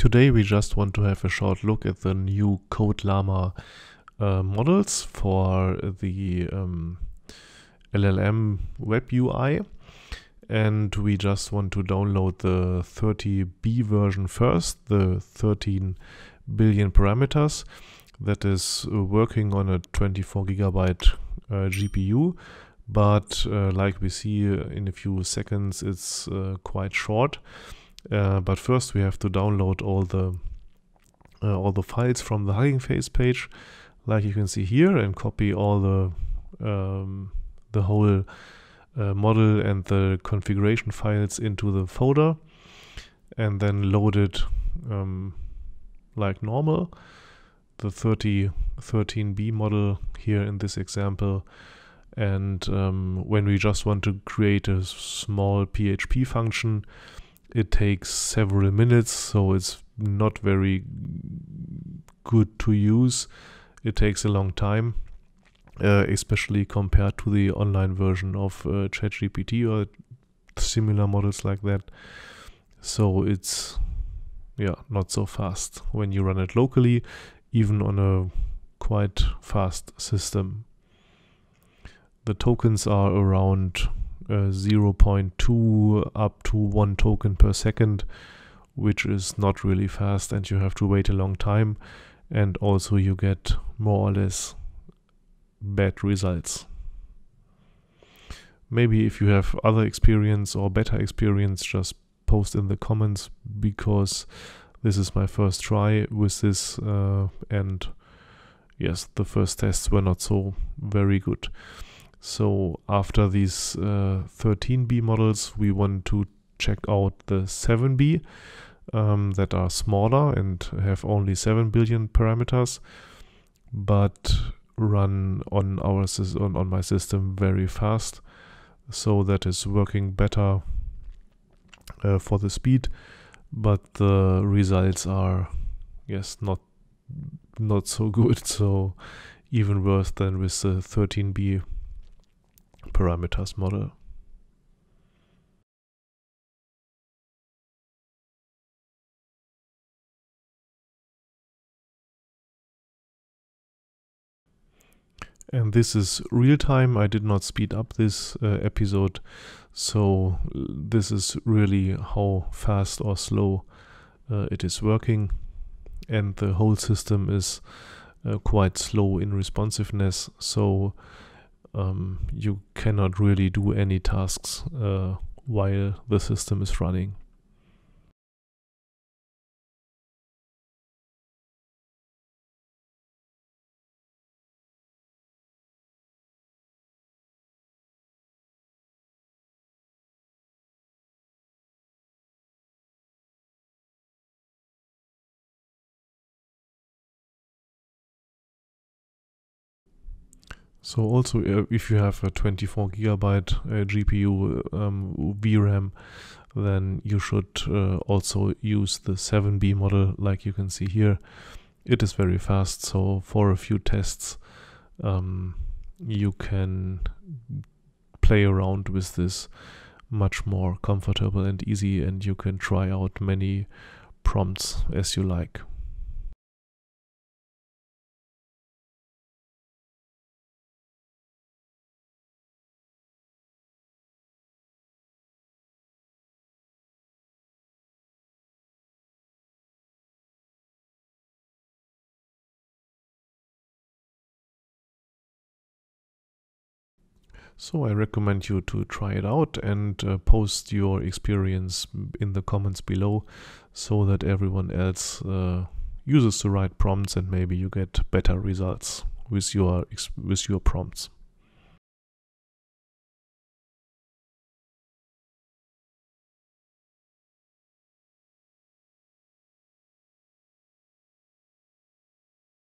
Today we just want to have a short look at the new CodeLlama uh, models for the um, LLM web UI and we just want to download the 30B version first, the 13 billion parameters. That is working on a 24 gigabyte uh, GPU but uh, like we see in a few seconds it's uh, quite short uh, but first we have to download all the uh, all the files from the Hugging Face page, like you can see here, and copy all the um, the whole uh, model and the configuration files into the folder, and then load it um, like normal. The 30 13b model here in this example and um, when we just want to create a small PHP function it takes several minutes, so it's not very good to use. It takes a long time, uh, especially compared to the online version of uh, ChatGPT or similar models like that. So it's yeah not so fast when you run it locally, even on a quite fast system. The tokens are around uh, 0.2 up to 1 token per second, which is not really fast and you have to wait a long time. And also you get more or less bad results. Maybe if you have other experience or better experience, just post in the comments because this is my first try with this uh, and yes, the first tests were not so very good. So after these uh, 13B models, we want to check out the 7B um, that are smaller and have only 7 billion parameters, but run on our on, on my system very fast. So that is working better uh, for the speed, but the results are yes not not so good. So even worse than with the 13B parameters model. And this is real time. I did not speed up this uh, episode. So this is really how fast or slow uh, it is working. And the whole system is uh, quite slow in responsiveness. So um, you cannot really do any tasks uh, while the system is running. So also uh, if you have a 24 gigabyte uh, GPU um, VRAM, then you should uh, also use the 7B model like you can see here. It is very fast, so for a few tests um, you can play around with this much more comfortable and easy and you can try out many prompts as you like. So I recommend you to try it out and uh, post your experience in the comments below so that everyone else uh, uses the right prompts and maybe you get better results with your with your prompts.